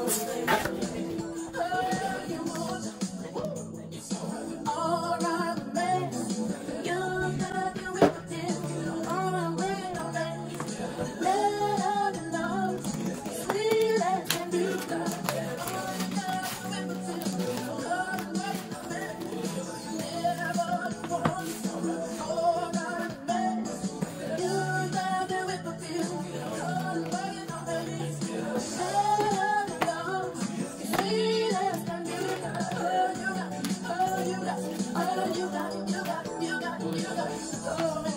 Oh, Oh.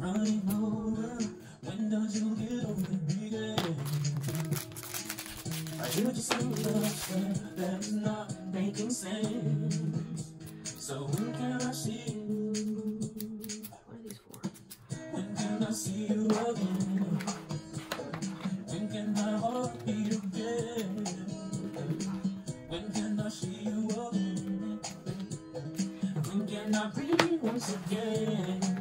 Running over. When does you get over me? I hear what you say, that's not making sense. So when can I see you? What are these for? When can I see? and I'm breathing once again.